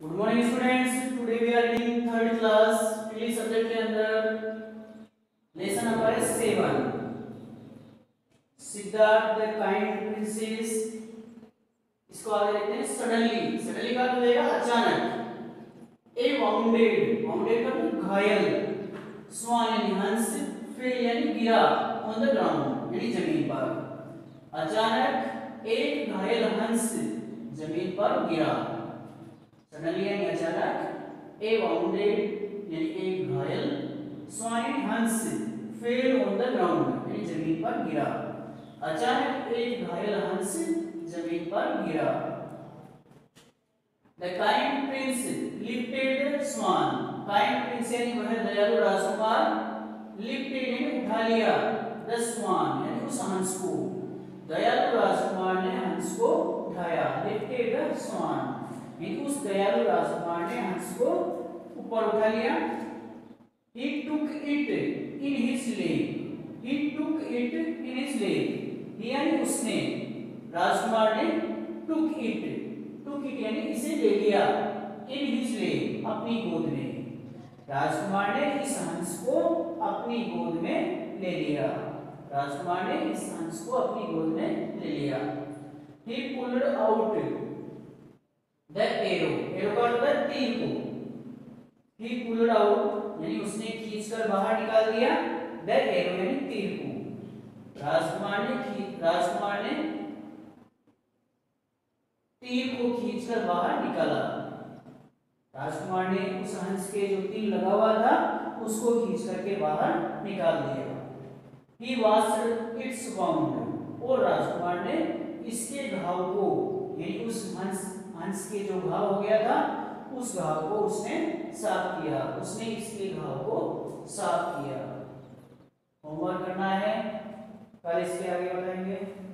Good morning students today we are reading third class पीली subject के अंदर lesson number है seven Siddhartha the kind princess इसको आगे देखते हैं सडनली सडनली का तो देगा अचानक. ए वाउंडेड वाउंडेड का मतलब घायल. स्वान यानी हंस फेल यानी गिरा ऑन द ग्राउंड यानी ज़मीन पर. अचानक एक घायल हंस ज़मीन पर गिरा. सडनली यानी अचानक ए वाउंडेड यानी एक घायल स्वाइन हंस फेल ऑन द ग्राउंड यानी ज़मीन पर गिरा। अचानक एक घायल हंस ज़मीन पर गिरा। The kind prince lifted swan kind prince यानी वह दयालु राजकुमार लिफ्टेड यानी उठा लिया द स्वान यानी उस हंस को। दयालु राजकुमार ने हंस को उठाया। लिफ्टेड द स्वान यानी उस दयालु राजकुमार ने हंस को ऊपर उठा लिया। He took it in his leg. He took it in his leg. यानी उसने, राजकुमार ने took it. Took it यानी इसे ले लिया in his leg, अपनी गोद में। राजकुमार ने इस हंस को अपनी गोद में ले लिया। राजकुमार ने इस हंस को अपनी गोद में ले लिया। He pulled out the arrow arrow का मतलब तीर को। He pulled out, यानी उसने खींचकर बाहर निकाल दिया, द एरो यानी तीर को। राजकुमार ने राजकुमार ने तीर को खींचकर बाहर निकाला। राजकुमार ने उस हंस के जो तीर लगा हुआ था, उसको खींच करके बाहर निकाल दिया। ही वास्ड इट्स वाउंड और राजकुमार ने इसके घाव को, यानी उस हंस हंस के जो घाव हो गया था, उस घाव को उसने साफ़ किया। उसने इसके घाव को साफ़ किया। होमवर्क करना है। कल इसके आगे बताएँगे।